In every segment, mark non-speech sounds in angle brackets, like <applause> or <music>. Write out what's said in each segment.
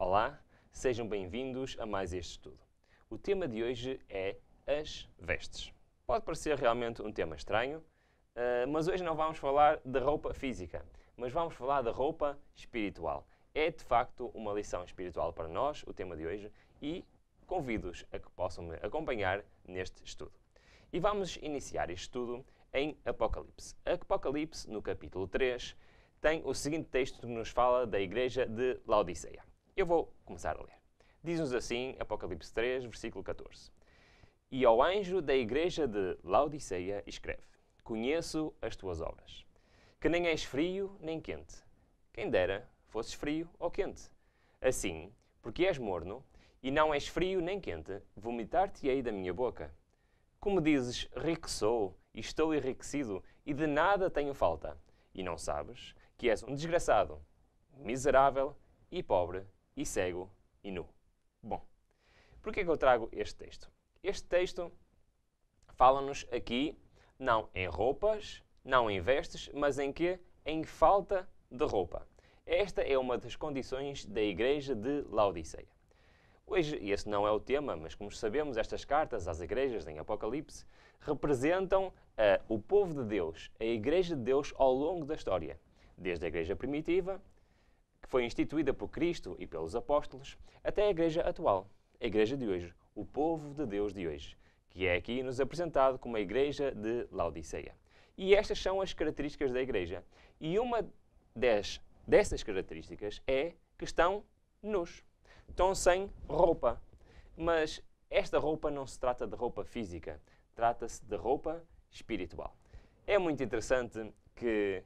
Olá, sejam bem-vindos a mais este estudo. O tema de hoje é as vestes. Pode parecer realmente um tema estranho, uh, mas hoje não vamos falar de roupa física, mas vamos falar da roupa espiritual. É de facto uma lição espiritual para nós, o tema de hoje, e convido-os a que possam me acompanhar neste estudo. E vamos iniciar este estudo em Apocalipse. Apocalipse, no capítulo 3, tem o seguinte texto que nos fala da igreja de Laodiceia. Eu vou começar a ler. Diz-nos assim, Apocalipse 3, versículo 14. E ao anjo da igreja de Laodiceia escreve: Conheço as tuas obras, que nem és frio nem quente. Quem dera fosses frio ou quente. Assim, porque és morno e não és frio nem quente, vomitar-te-ei da minha boca. Como dizes, rico sou e estou enriquecido e de nada tenho falta, e não sabes que és um desgraçado, miserável e pobre e cego e nu. Bom, por que eu trago este texto? Este texto fala-nos aqui não em roupas, não em vestes, mas em que? Em falta de roupa. Esta é uma das condições da igreja de Laodiceia. Hoje, esse não é o tema, mas como sabemos, estas cartas às igrejas em Apocalipse representam uh, o povo de Deus, a igreja de Deus ao longo da história, desde a igreja primitiva, que foi instituída por Cristo e pelos apóstolos, até a igreja atual, a igreja de hoje, o povo de Deus de hoje, que é aqui nos apresentado como a igreja de Laodiceia. E estas são as características da igreja. E uma das, dessas características é que estão nus estão sem roupa. Mas esta roupa não se trata de roupa física, trata-se de roupa espiritual. É muito interessante que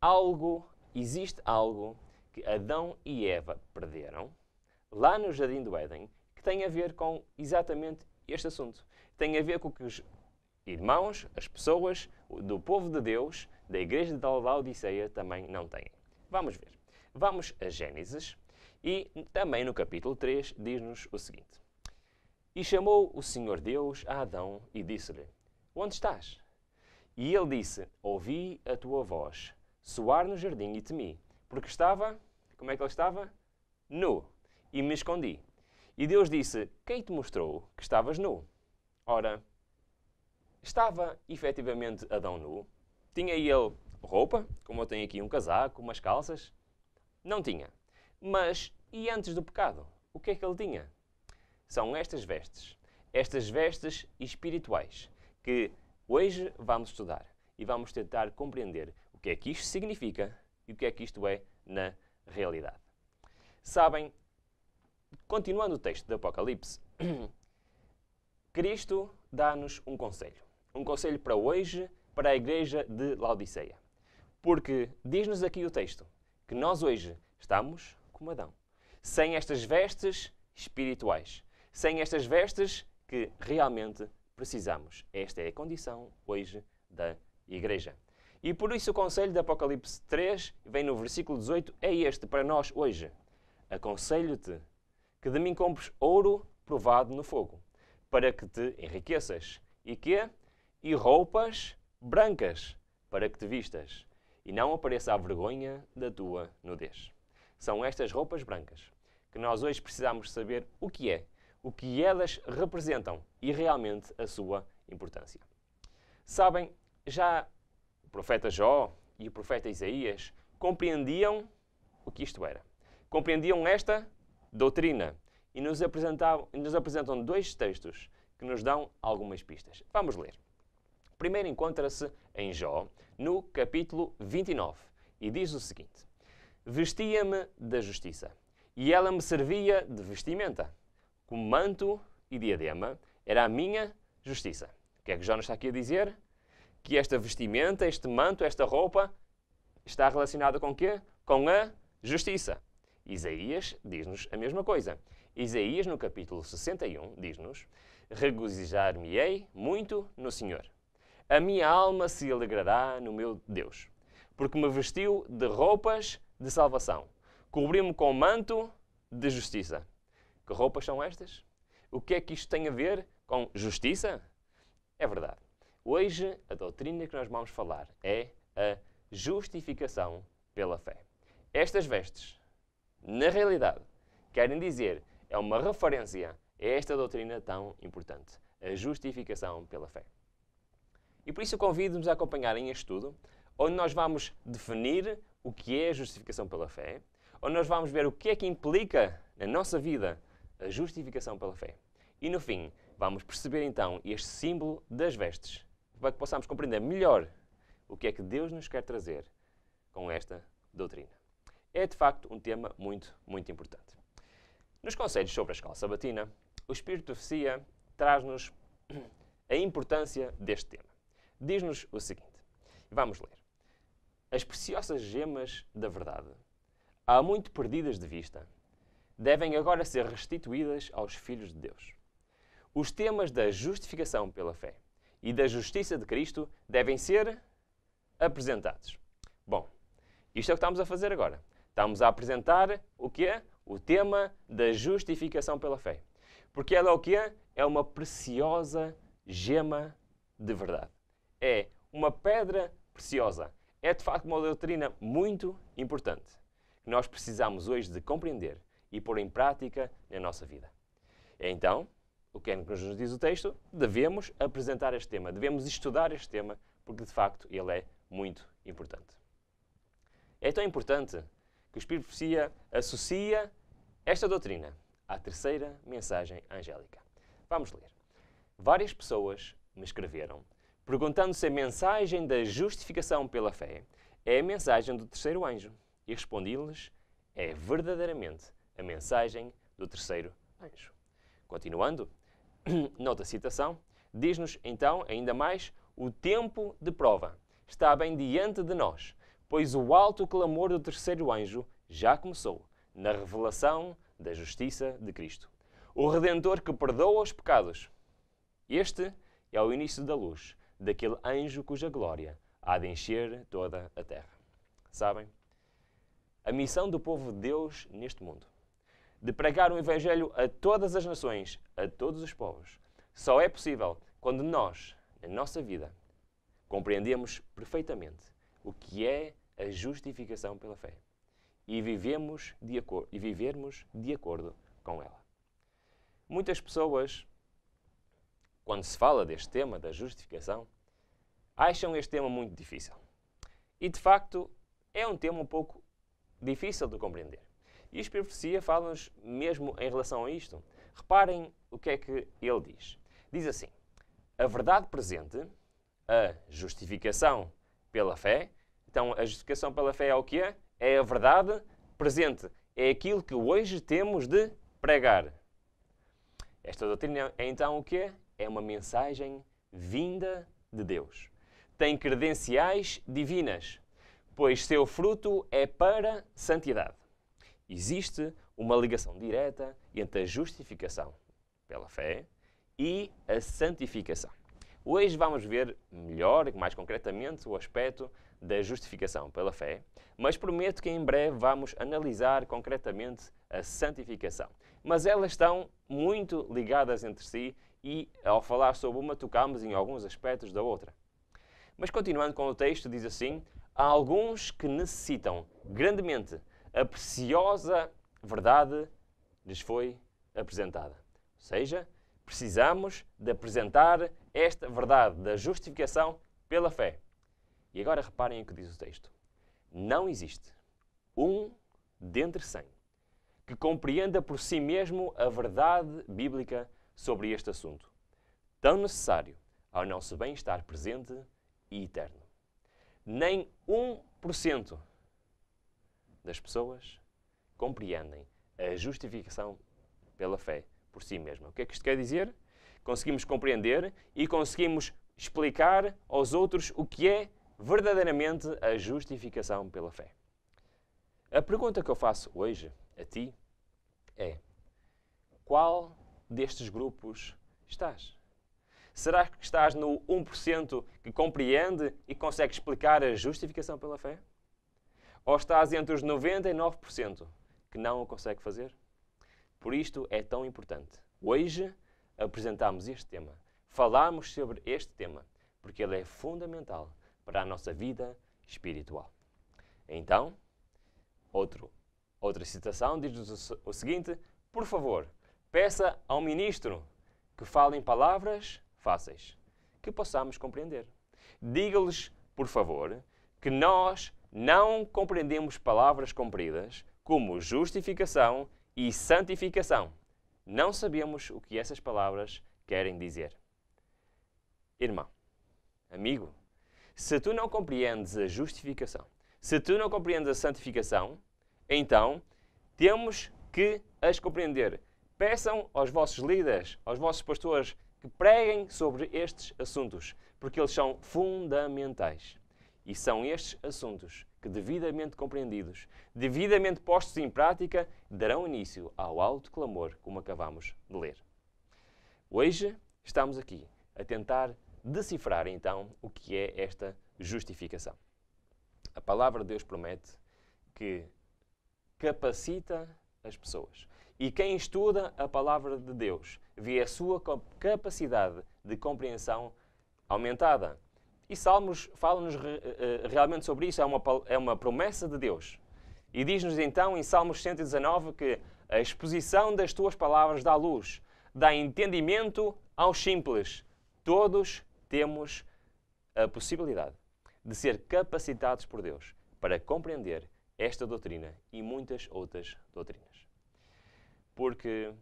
algo, existe algo que Adão e Eva perderam lá no Jardim do Éden que tem a ver com exatamente este assunto. Tem a ver com que os irmãos, as pessoas do povo de Deus, da igreja de Laodiceia, também não têm. Vamos ver. Vamos a Gênesis, e também no capítulo 3 diz-nos o seguinte: E chamou o Senhor Deus a Adão e disse-lhe: Onde estás? E ele disse: Ouvi a tua voz soar no jardim e temi, porque estava, como é que ele estava? Nu, e me escondi. E Deus disse: Quem te mostrou que estavas nu? Ora, estava efetivamente Adão nu? Tinha ele roupa, como eu tenho aqui um casaco, umas calças? Não tinha. Mas e antes do pecado? O que é que ele tinha? São estas vestes, estas vestes espirituais, que hoje vamos estudar e vamos tentar compreender o que é que isto significa e o que é que isto é na realidade. Sabem, continuando o texto do Apocalipse, <clears throat> Cristo dá-nos um conselho. Um conselho para hoje, para a igreja de Laodiceia. Porque diz-nos aqui o texto que nós hoje estamos como Adão. Sem estas vestes espirituais. Sem estas vestes que realmente precisamos. Esta é a condição hoje da Igreja. E por isso o conselho de Apocalipse 3, vem no versículo 18, é este para nós hoje. Aconselho-te que de mim compres ouro provado no fogo, para que te enriqueças. E que? E roupas brancas, para que te vistas, e não apareça a vergonha da tua nudez. São estas roupas brancas que nós hoje precisamos saber o que é, o que elas representam e realmente a sua importância. Sabem, já profeta Jó e o profeta Isaías compreendiam o que isto era. Compreendiam esta doutrina e nos, nos apresentam dois textos que nos dão algumas pistas. Vamos ler. Primeiro encontra-se em Jó, no capítulo 29, e diz o seguinte: Vestia-me da justiça, e ela me servia de vestimenta. Como manto e diadema era a minha justiça. O que é que Jonas está aqui a dizer? Que esta vestimenta, este manto, esta roupa está relacionada com quê? Com a justiça. Isaías diz-nos a mesma coisa. Isaías, no capítulo 61, diz-nos: Regozijar-me-ei muito no Senhor. A minha alma se alegrará no meu Deus, porque me vestiu de roupas de salvação. Cobriu-me com manto de justiça. Que roupas são estas? O que é que isto tem a ver com justiça? É verdade. Hoje, a doutrina que nós vamos falar é a justificação pela fé. Estas vestes, na realidade, Querem dizer, é uma referência a esta doutrina tão importante, a justificação pela fé. E por isso convido-nos a acompanharem este estudo, onde nós vamos definir o que é a justificação pela fé, onde nós vamos ver o que é que implica na nossa vida a justificação pela fé. E no fim, vamos perceber então este símbolo das vestes, para que possamos compreender melhor o que é que Deus nos quer trazer com esta doutrina. É de facto um tema muito, muito importante. Nos conselhos sobre a escola sabatina, o Espírito de Profecia traz-nos <clears throat> a importância deste tema. Diz-nos o seguinte, vamos ler. As preciosas gemas da verdade, há muito perdidas de vista, devem agora ser restituídas aos filhos de Deus. Os temas da justificação pela fé e da justiça de Cristo devem ser apresentados. Bom, isto é o que estamos a fazer agora. Estamos a apresentar o que é? O tema da justificação pela fé. Porque ela é o que é? É uma preciosa gema de verdade. É uma pedra preciosa. É de facto uma doutrina muito importante que nós precisamos hoje de compreender e pôr em prática na nossa vida. Então, o que é que nos diz o texto? Devemos apresentar este tema, devemos estudar este tema, porque de facto ele é muito importante. É tão importante que o Espírito de Profecia associa esta doutrina à terceira mensagem angélica. Vamos ler. Várias pessoas me escreveram perguntando se a mensagem da justificação pela fé é a mensagem do terceiro anjo. E respondi-lhes: é verdadeiramente a mensagem do terceiro anjo. Continuando, <clears throat> nota citação, diz-nos então ainda mais: o tempo de prova está bem diante de nós, pois o alto clamor do terceiro anjo já começou na revelação da justiça de Cristo. O Redentor que perdoa os pecados. Este é o início da luz, daquele anjo cuja glória há de encher toda a terra. Sabem? A missão do povo de Deus neste mundo de pregar o Evangelho a todas as nações, a todos os povos, só é possível quando nós, na nossa vida, compreendemos perfeitamente o que é a justificação pela fé e vivemos de acordo e vivermos de acordo com ela. Muitas pessoas, quando se fala deste tema da justificação, acham este tema muito difícil. E de facto é um tema um pouco difícil de compreender. E a Profecia fala-nos mesmo em relação a isto. Reparem o que é que ele diz. Diz assim: a verdade presente, a justificação pela fé. Então, a justificação pela fé é o que é? É a verdade presente. É aquilo que hoje temos de pregar. Esta doutrina é então o que é? É uma mensagem vinda de Deus. Tem credenciais divinas, pois seu fruto é para santidade. Existe uma ligação direta entre a justificação pela fé e a santificação. Hoje vamos ver melhor, mais concretamente, o aspecto da justificação pela fé, mas prometo que em breve vamos analisar concretamente a santificação. Mas elas estão muito ligadas entre si e, ao falar sobre uma, tocamos em alguns aspectos da outra. Mas continuando com o texto, diz assim: há alguns que necessitam grandemente a preciosa verdade lhes foi apresentada. Ou seja, precisamos de apresentar esta verdade da justificação pela fé. E agora reparem o que diz o texto. Não existe um dentre cem que compreenda por si mesmo a verdade bíblica sobre este assunto, tão necessário ao nosso bem-estar presente e eterno. Nem um por cento das pessoas compreendem a justificação pela fé por si mesma. O que é que isto quer dizer? Conseguimos compreender e conseguimos explicar aos outros o que é verdadeiramente a justificação pela fé. A pergunta que eu faço hoje a ti é: qual destes grupos estás? Será que estás no 1% que compreende e consegue explicar a justificação pela fé? Ou estás entre os 99% que não o consegue fazer? Por isto é tão importante. Hoje apresentamos este tema, falamos sobre este tema, porque ele é fundamental para a nossa vida espiritual. Então, outro, Outra citação diz o seguinte: Por favor, peça ao ministro que fale em palavras fáceis, que possamos compreender. Diga-lhes, por favor, que nós não compreendemos palavras compridas como justificação e santificação. Não sabemos o que essas palavras querem dizer. Irmão, amigo, se tu não compreendes a justificação, se tu não compreendes a santificação, então temos que as compreender. Peçam aos vossos líderes, aos vossos pastores, que preguem sobre estes assuntos, porque eles são fundamentais. E são estes assuntos que, devidamente compreendidos, devidamente postos em prática, darão início ao alto clamor, como acabamos de ler. Hoje estamos aqui a tentar decifrar então o que é esta justificação. A palavra de Deus promete que capacita as pessoas. E quem estuda a palavra de Deus vê a sua capacidade de compreensão aumentada. E Salmos fala-nos eh, eh, realmente sobre isso, é uma, é uma promessa de Deus. E diz-nos então em Salmos 119 que a exposição das tuas palavras dá luz, dá entendimento aos simples. Todos temos a possibilidade de ser capacitados por Deus para compreender esta doutrina e muitas outras doutrinas. Porque,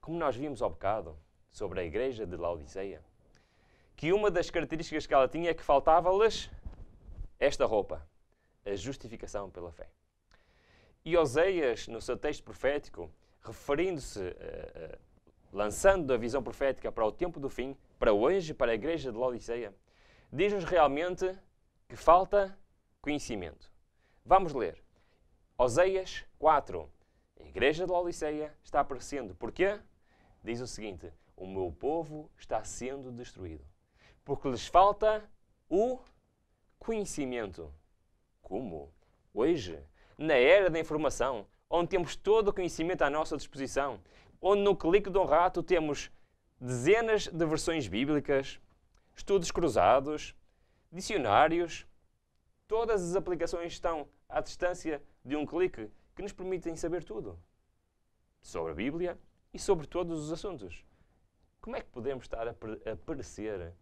como nós vimos ao bocado sobre a igreja de Laodiceia, que uma das características que ela tinha é que faltava-lhes esta roupa, a justificação pela fé. E Oseias, no seu texto profético, referindo-se, uh, uh, lançando a visão profética para o tempo do fim, para hoje, para a igreja de Laodiceia, diz-nos realmente que falta conhecimento. Vamos ler. Oseias 4. A igreja de Laodiceia está aparecendo. Porquê? Diz o seguinte: O meu povo está sendo destruído. Porque lhes falta o conhecimento. Como? Hoje, na era da informação, onde temos todo o conhecimento à nossa disposição, onde no clique de um rato temos dezenas de versões bíblicas, estudos cruzados, dicionários, todas as aplicações estão à distância de um clique que nos permitem saber tudo sobre a Bíblia e sobre todos os assuntos. Como é que podemos estar a, perecer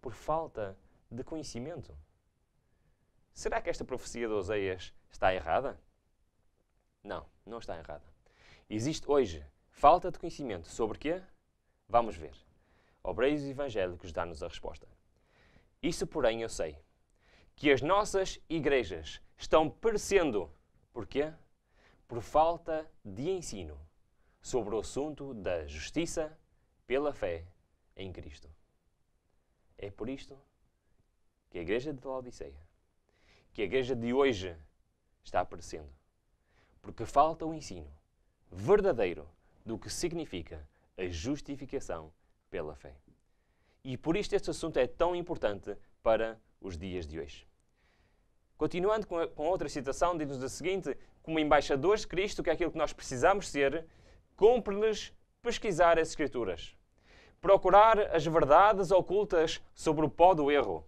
por falta de conhecimento? Será que esta profecia de Oseias está errada? Não, não está errada. Existe hoje falta de conhecimento sobre quê? Vamos ver. Obreiros evangélicos dá-nos a resposta. Isso, porém, eu sei que as nossas igrejas estão perecendo. Porquê? Por falta de ensino sobre o assunto da justiça pela fé em Cristo. É por isto que a igreja de Laodiceia, que a igreja de hoje está aparecendo. Porque falta o ensino verdadeiro do que significa a justificação pela fé. E por isto este assunto é tão importante para os dias de hoje. Continuando com, a, com outra citação, diz-nos o seguinte: como embaixadores de Cristo, que é aquilo que nós precisamos ser, cumpre-lhes pesquisar as Escrituras, procurar as verdades ocultas sobre o pó do erro.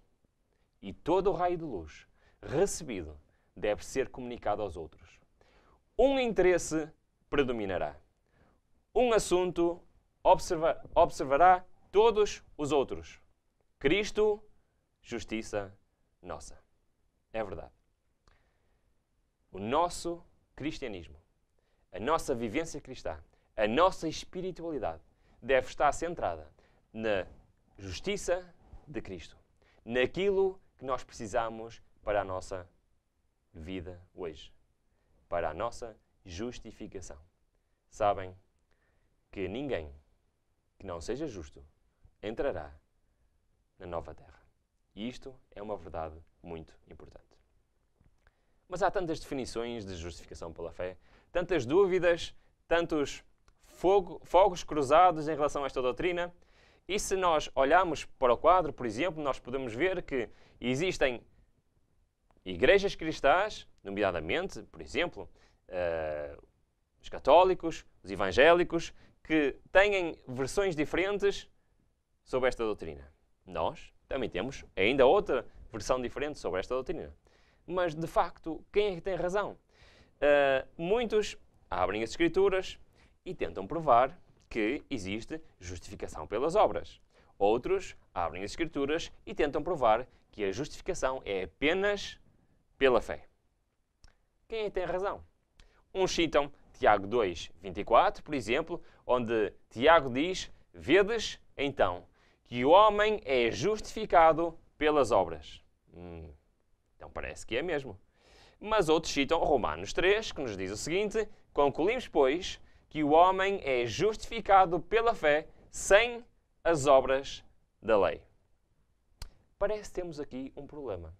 E todo o raio de luz recebido deve ser comunicado aos outros. Um interesse predominará. Um assunto observa, observará todos os outros. Cristo, justiça nossa. É verdade. O nosso cristianismo, a nossa vivência cristã, a nossa espiritualidade deve estar centrada na justiça de Cristo, naquilo que nós precisamos para a nossa vida hoje, para a nossa justificação. Sabem que ninguém que não seja justo entrará na nova terra. E isto é uma verdade muito importante. Mas há tantas definições de justificação pela fé, tantas dúvidas, tantos fogo, fogos cruzados em relação a esta doutrina. E se nós olharmos para o quadro, por exemplo, nós podemos ver que existem igrejas cristãs, nomeadamente, por exemplo, uh, os católicos, os evangélicos, que têm versões diferentes sobre esta doutrina. Nós também temos ainda outra versão diferente sobre esta doutrina. Mas, de facto, quem é que tem razão? uh, muitos abrem as Escrituras e tentam provar que existe justificação pelas obras. Outros abrem as Escrituras e tentam provar que a justificação é apenas pela fé. Quem é tem razão? Uns citam Tiago 2, 24, por exemplo, onde Tiago diz: Vedes, então, que o homem é justificado pelas obras. Hum, então parece que é mesmo. Mas outros citam Romanos 3, que nos diz o seguinte: Concluímos, pois, que o homem é justificado pela fé sem as obras da lei. Parece que temos aqui um problema.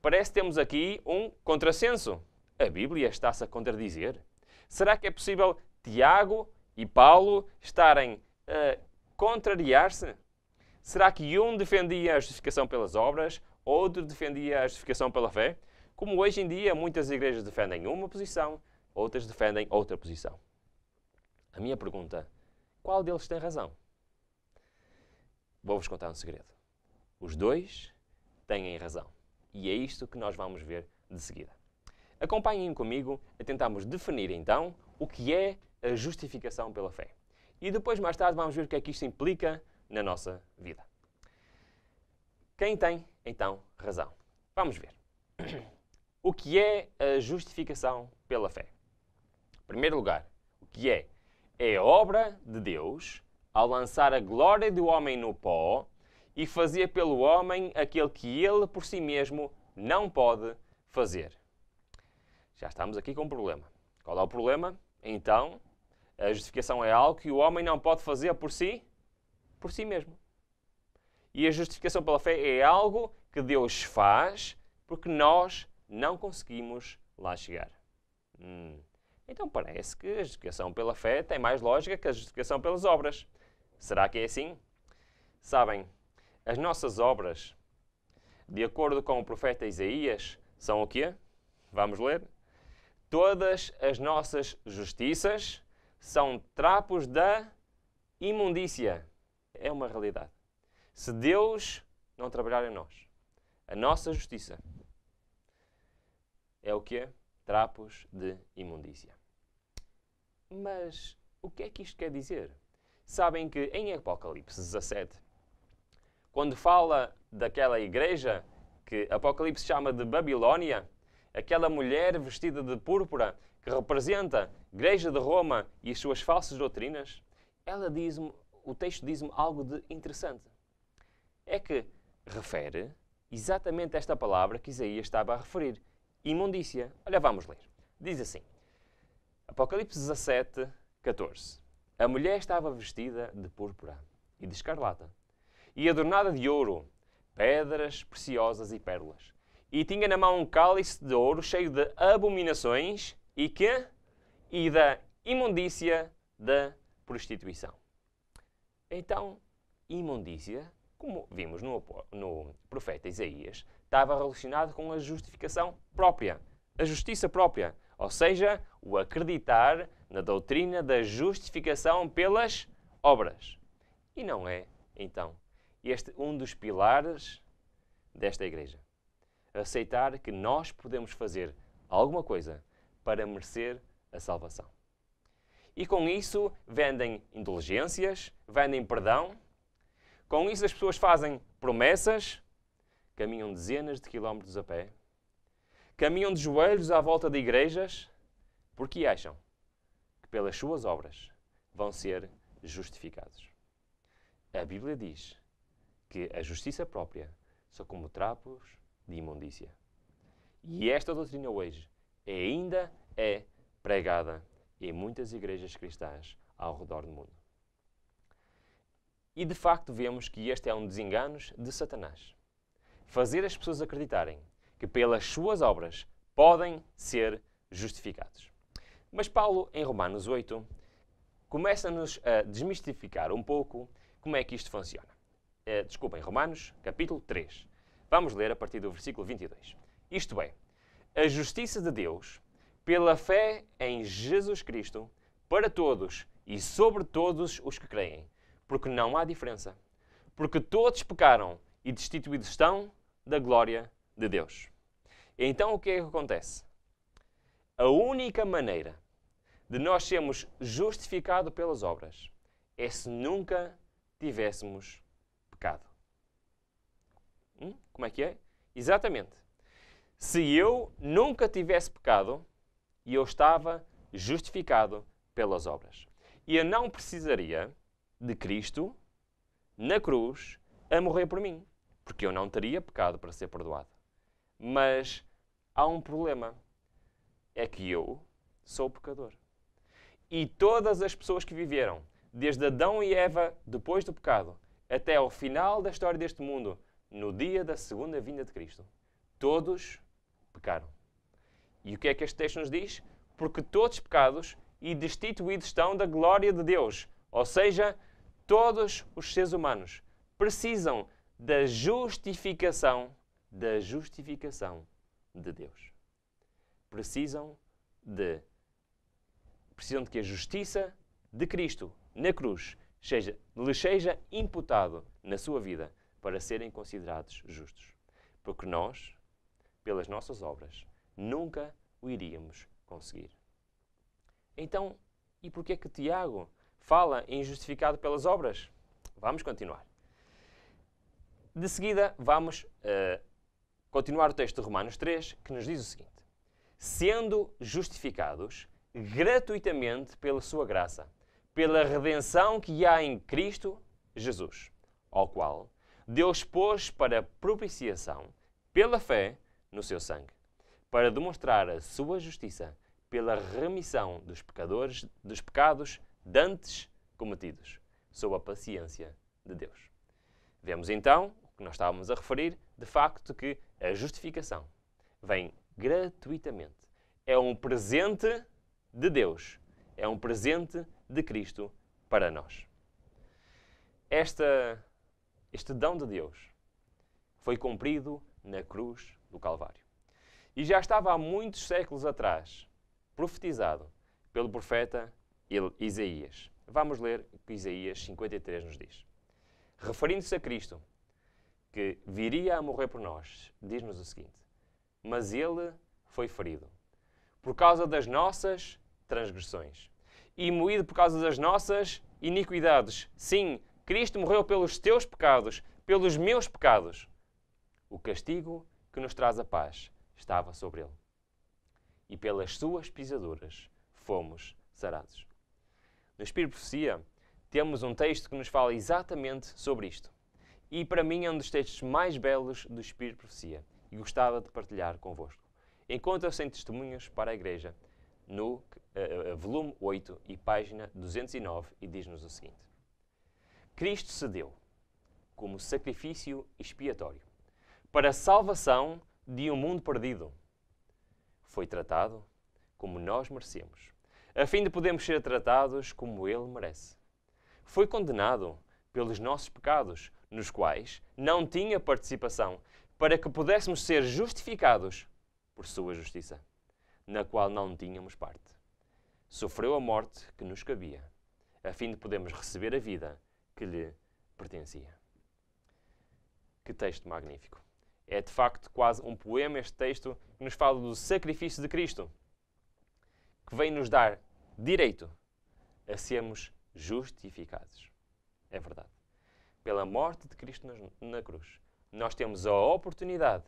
Parece que temos aqui um contrassenso. A Bíblia está-se a contradizer. Será que é possível Tiago e Paulo estarem a contrariar-se? Será que um defendia a justificação pelas obras, outro defendia a justificação pela fé? Como hoje em dia muitas igrejas defendem uma posição, outras defendem outra posição. A minha pergunta: qual deles tem razão? Vou-vos contar um segredo. Os dois têm razão. E é isto que nós vamos ver de seguida. Acompanhem comigo a tentarmos definir então o que é a justificação pela fé. E depois, mais tarde, vamos ver o que é que isto implica na nossa vida. Quem tem, então, razão? Vamos ver. <clears throat> O que é a justificação pela fé? Em primeiro lugar, o que é? É obra de Deus ao lançar a glória do homem no pó e fazer pelo homem aquele que ele por si mesmo não pode fazer. Já estamos aqui com um problema. Qual é o problema? Então, a justificação é algo que o homem não pode fazer por si, por si mesmo. E a justificação pela fé é algo que Deus faz porque nós não conseguimos lá chegar. Hum. Então parece que a justificação pela fé tem mais lógica que a justificação pelas obras. Será que é assim? Sabem, as nossas obras, de acordo com o profeta Isaías, são o quê? Vamos ler? Todas as nossas justiças são trapos da imundícia. É uma realidade. Se Deus não trabalhar em nós, a nossa justiça é o quê? Trapos de imundícia. Mas o que é que isto quer dizer? Sabem que em Apocalipse 17, quando fala daquela igreja que Apocalipse chama de Babilônia, aquela mulher vestida de púrpura que representa a igreja de Roma e as suas falsas doutrinas, ela diz o texto diz-me algo de interessante. É que refere exatamente esta palavra que Isaías estava a referir, imundícia. Olha, vamos ler. Diz assim, Apocalipse 17, 14. A mulher estava vestida de púrpura e de escarlata, e adornada de ouro, pedras preciosas e pérolas. E tinha na mão um cálice de ouro cheio de abominações e que? E da imundícia da prostituição. Então, imundícia, como vimos no, no profeta Isaías, estava relacionado com a justificação própria, a justiça própria, ou seja, o acreditar na doutrina da justificação pelas obras. E não é, então, este um dos pilares desta igreja. Aceitar que nós podemos fazer alguma coisa para merecer a salvação. E com isso vendem indulgências, vendem perdão. Com isso as pessoas fazem promessas, caminham dezenas de quilómetros a pé, caminham de joelhos à volta de igrejas, porque acham pelas suas obras vão ser justificados. A Bíblia diz que a justiça própria são como trapos de imundícia. E esta doutrina hoje ainda é pregada em muitas igrejas cristãs ao redor do mundo. E de facto vemos que este é um dos enganos de Satanás. Fazer as pessoas acreditarem que pelas suas obras podem ser justificados. Mas Paulo, em Romanos 8, começa-nos a desmistificar um pouco como é que isto funciona. Uh, desculpem, Romanos, capítulo 3. Vamos ler a partir do versículo 22. Isto é, a justiça de Deus, pela fé em Jesus Cristo, para todos e sobre todos os que creem, porque não há diferença. Porque todos pecaram e destituídos estão da glória de Deus. Então o que é que acontece? a única maneira de nós sermos justificados pelas obras é se nunca tivéssemos pecado. Hum? Como é que é? Exatamente. Se eu nunca tivesse pecado, eu estava justificado pelas obras. E eu não precisaria de Cristo na cruz a morrer por mim, porque eu não teria pecado para ser perdoado. Mas há um problema: é que eu sou pecador. E todas as pessoas que viveram, desde Adão e Eva depois do pecado, até ao final da história deste mundo, no dia da segunda vinda de Cristo, todos pecaram. E o que é que este texto nos diz? Porque todos pecados e destituídos estão da glória de Deus. Ou seja, todos os seres humanos precisam da justificação, da justificação de Deus. Precisam de precisam de que a justiça de Cristo na cruz seja, lhes seja imputado na sua vida para serem considerados justos. Porque nós, pelas nossas obras, nunca o iríamos conseguir. Então, e porquê que Tiago fala em justificado pelas obras? Vamos continuar. De seguida, vamos uh, continuar o texto de Romanos 3, que nos diz o seguinte: Sendo justificados gratuitamente pela sua graça, pela redenção que há em Cristo Jesus, ao qual Deus pôs para propiciação, pela fé, no seu sangue, para demonstrar a sua justiça pela remissão dos pecadores, dos pecados dantes cometidos, sob a paciência de Deus. Vemos então o que nós estávamos a referir, de facto que a justificação vem gratuitamente. É um presente de Deus, é um presente de Cristo para nós. Esta, este dão de Deus foi cumprido na cruz do Calvário. E já estava há muitos séculos atrás profetizado pelo profeta Isaías. Vamos ler o que Isaías 53 nos diz. Referindo-se a Cristo, que viria a morrer por nós, diz-nos o seguinte: Mas ele foi ferido por causa das nossas transgressões e moído por causa das nossas iniquidades. Sim, Cristo morreu pelos teus pecados, pelos meus pecados. O castigo que nos traz a paz estava sobre ele e pelas suas pisaduras fomos sarados. No Espírito Profecia, temos um texto que nos fala exatamente sobre isto. E para mim é um dos textos mais belos do Espírito Profecia e gostava de partilhar convosco. Encontra-se em Testemunhos para a Igreja, no uh, volume 8 e página 209, e diz-nos o seguinte: Cristo se deu como sacrifício expiatório para a salvação de um mundo perdido foi tratado como nós merecemos, a fim de podermos ser tratados como ele merece. Foi condenado pelos nossos pecados, nos quais não tinha participação, para que pudéssemos ser justificados por sua justiça, na qual não tínhamos parte. Sofreu a morte que nos cabia, a fim de podermos receber a vida que lhe pertencia. Que texto magnífico! É de facto quase um poema este texto que nos fala do sacrifício de Cristo, que vem nos dar direito a sermos justificados. É verdade. Pela morte de Cristo na cruz, nós temos a oportunidade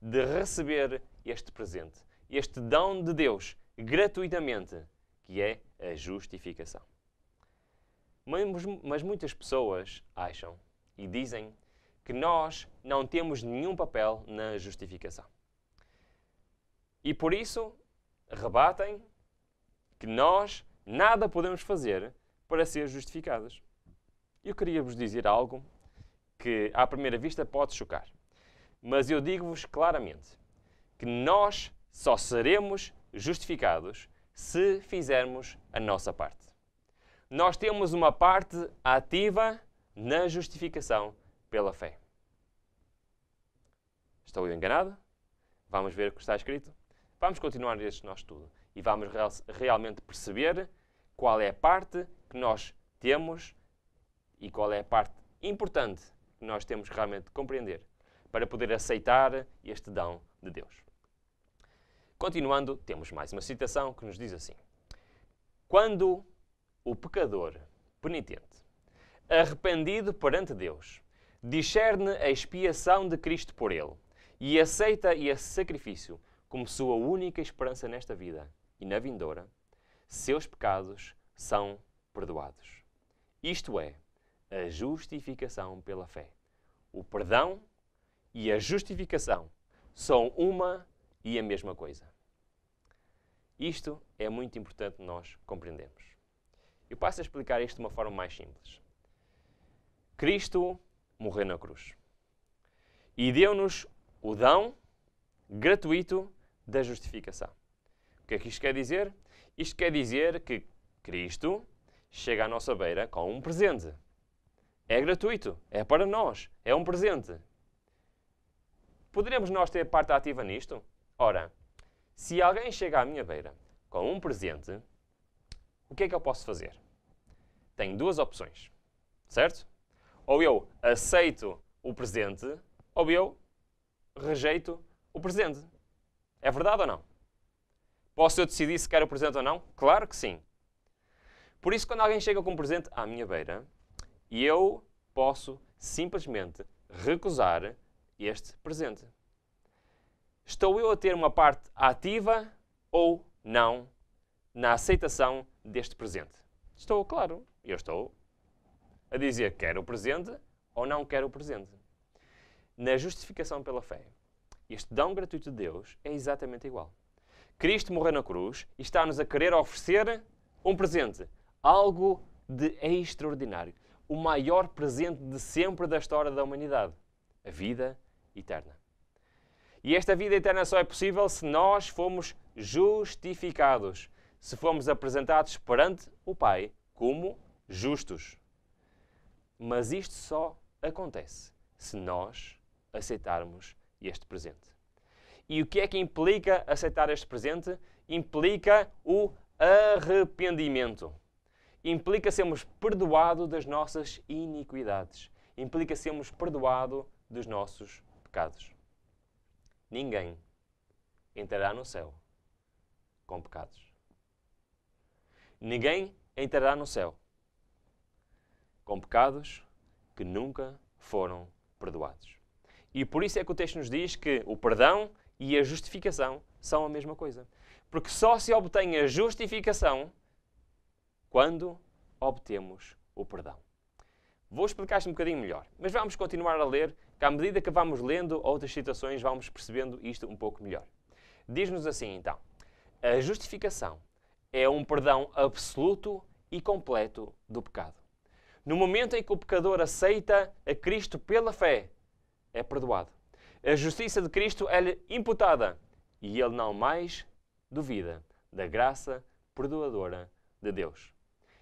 de receber este presente, este dão de Deus gratuitamente, que é a justificação. Mas, mas muitas pessoas acham e dizem que nós não temos nenhum papel na justificação. E por isso rebatem que nós nada podemos fazer para ser justificados. Eu queria vos dizer algo que à primeira vista pode chocar. Mas eu digo-vos claramente que nós só seremos justificados se fizermos a nossa parte. Nós temos uma parte ativa na justificação pela fé. Estou eu enganado? Vamos ver o que está escrito? Vamos continuar este nosso estudo e vamos realmente perceber qual é a parte que nós temos e qual é a parte importante que nós temos que realmente compreender para poder aceitar este dão de Deus. Continuando, temos mais uma citação que nos diz assim: Quando o pecador penitente, arrependido perante Deus, discerne a expiação de Cristo por ele e aceita esse sacrifício como sua única esperança nesta vida e na vindoura, seus pecados são perdoados. Isto é, a justificação pela fé. O perdão e a justificação são uma e a mesma coisa. Isto é muito importante nós compreendermos. Eu passo a explicar isto de uma forma mais simples. Cristo morreu na cruz e deu-nos o dão gratuito da justificação. O que é que isto quer dizer? Isto quer dizer que Cristo chega à nossa beira com um presente. É gratuito, é para nós, é um presente. Poderemos nós ter parte ativa nisto? Ora, se alguém chega à minha beira com um presente, o que é que eu posso fazer? Tenho duas opções, certo? Ou eu aceito o presente, ou eu rejeito o presente. É verdade ou não? Posso eu decidir se quero o presente ou não? Claro que sim. Por isso, quando alguém chega com um presente à minha beira, eu posso simplesmente recusar este presente. Estou eu a ter uma parte ativa ou não na aceitação deste presente? Estou, claro, eu estou a dizer quero o presente ou não quero o presente. Na justificação pela fé, este dão gratuito de Deus é exatamente igual. Cristo morreu na cruz e está-nos a querer oferecer um presente, algo de extraordinário, o maior presente de sempre da história da humanidade, a vida eterna. E esta vida eterna só é possível se nós fomos justificados, se fomos apresentados perante o Pai como justos. Mas isto só acontece se nós aceitarmos este presente. E o que é que implica aceitar este presente? Implica o arrependimento. Implica sermos perdoados das nossas iniquidades. Implica sermos perdoados dos nossos pecados. Ninguém entrará no céu com pecados. Ninguém entrará no céu com pecados que nunca foram perdoados. E por isso é que o texto nos diz que o perdão e a justificação são a mesma coisa. Porque só se obtém a justificação quando obtemos o perdão. Vou explicar-te um bocadinho melhor, mas vamos continuar a ler, que à medida que vamos lendo outras citações, vamos percebendo isto um pouco melhor. Diz-nos assim então: a justificação é um perdão absoluto e completo do pecado. No momento em que o pecador aceita a Cristo pela fé, é perdoado. A justiça de Cristo é-lhe imputada e ele não mais duvida da graça perdoadora de Deus.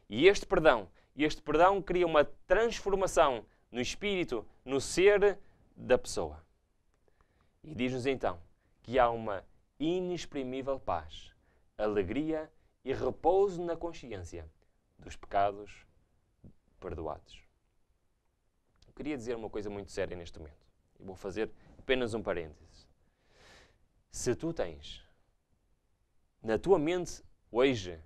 E este perdão, este perdão cria uma transformação no espírito, no ser da pessoa. E diz-nos então que há uma inexprimível paz, alegria e repouso na consciência dos pecados perdoados. Eu queria dizer uma coisa muito séria neste momento. Eu vou fazer apenas um parênteses. Se tu tens na tua mente hoje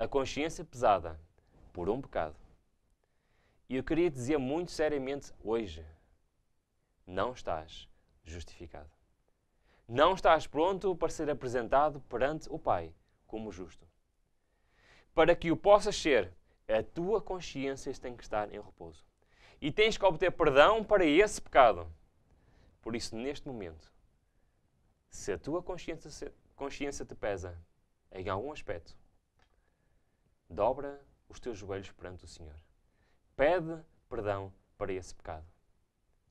a consciência pesada por um pecado, e eu queria dizer muito seriamente hoje, não estás justificado. Não estás pronto para ser apresentado perante o Pai como justo. Para que o possas ser, a tua consciência tem que estar em repouso e tens que obter perdão para esse pecado. Por isso, neste momento, se a tua consciência, consciência te pesa em algum aspecto, dobra os teus joelhos perante o Senhor. Pede perdão para esse pecado.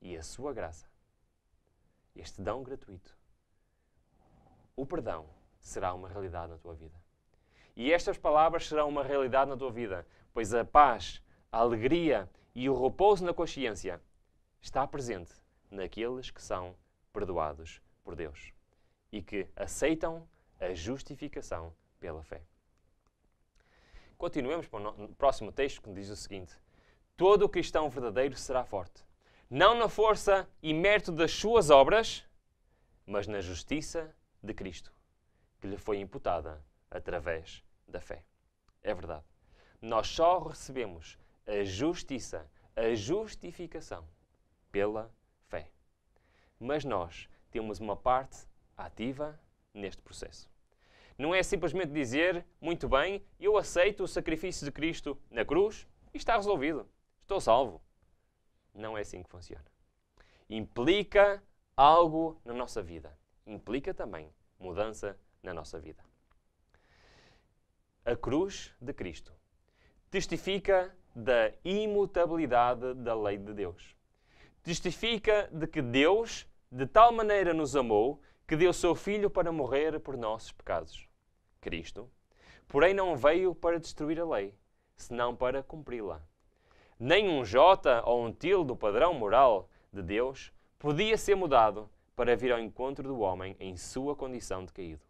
E a sua graça, este dão gratuito, o perdão será uma realidade na tua vida. E estas palavras serão uma realidade na tua vida, pois a paz, a alegria e o repouso na consciência está presente naqueles que são perdoados por Deus e que aceitam a justificação pela fé. Continuemos para o próximo texto que diz o seguinte: Todo cristão verdadeiro será forte, não na força e mérito das suas obras, mas na justiça de Cristo, que lhe foi imputada através da fé. É verdade. Nós só recebemos a justiça, a justificação pela fé. Mas nós temos uma parte ativa neste processo. Não é simplesmente dizer, muito bem, eu aceito o sacrifício de Cristo na cruz e está resolvido. Estou salvo. Não é assim que funciona. Implica algo na nossa vida. Implica também mudança na nossa vida. A cruz de Cristo testifica da imutabilidade da lei de Deus. Testifica de que Deus de tal maneira nos amou que deu seu Filho para morrer por nossos pecados. Cristo, porém, não veio para destruir a lei, senão para cumpri-la. Nem um jota ou um til do padrão moral de Deus podia ser mudado para vir ao encontro do homem em sua condição de caído.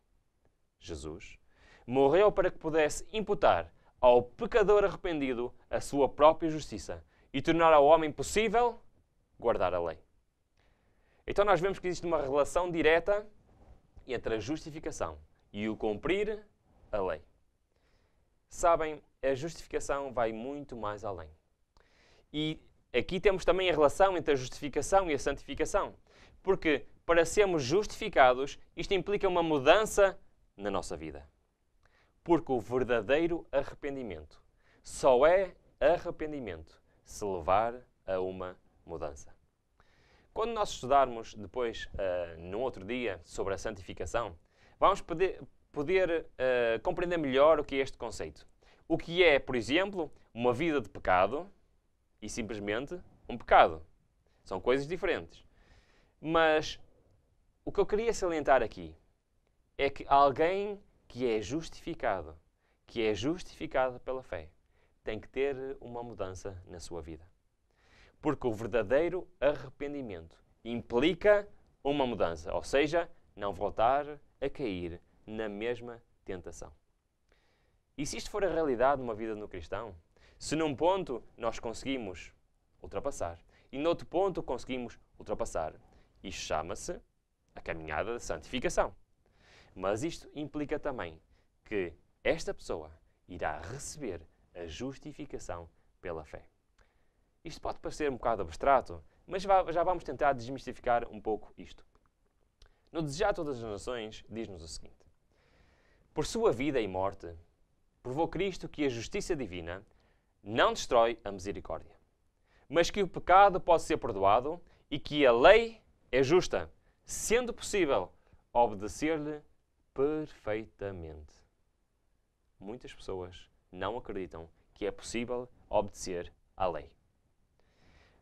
Jesus morreu para que pudesse imputar ao pecador arrependido a sua própria justiça e tornar ao homem possível guardar a lei. Então nós vemos que existe uma relação direta entre a justificação e o cumprir a lei. Sabem, a justificação vai muito mais além. E aqui temos também a relação entre a justificação e a santificação. Porque para sermos justificados, isto implica uma mudança na nossa vida. Porque o verdadeiro arrependimento só é arrependimento se levar a uma mudança. Quando nós estudarmos depois, uh, no outro dia, sobre a santificação, vamos poder, poder uh, compreender melhor o que é este conceito. O que é, por exemplo, uma vida de pecado e simplesmente um pecado. São coisas diferentes. Mas o que eu queria salientar aqui é que alguém que é justificado, que é justificado pela fé, tem que ter uma mudança na sua vida. Porque o verdadeiro arrependimento implica uma mudança, ou seja, não voltar a cair na mesma tentação. E se isto for a realidade numa vida no cristão, se num ponto nós conseguimos ultrapassar e noutro ponto conseguimos ultrapassar, isto chama-se a caminhada da santificação. Mas isto implica também que esta pessoa irá receber a justificação pela fé. Isto pode parecer um bocado abstrato, mas já vamos tentar desmistificar um pouco isto. No Desejar Todas as Nações, diz-nos o seguinte: Por sua vida e morte, provou Cristo que a justiça divina não destrói a misericórdia, mas que o pecado pode ser perdoado e que a lei é justa, sendo possível obedecer-lhe perfeitamente. Muitas pessoas não acreditam que é possível obedecer à lei.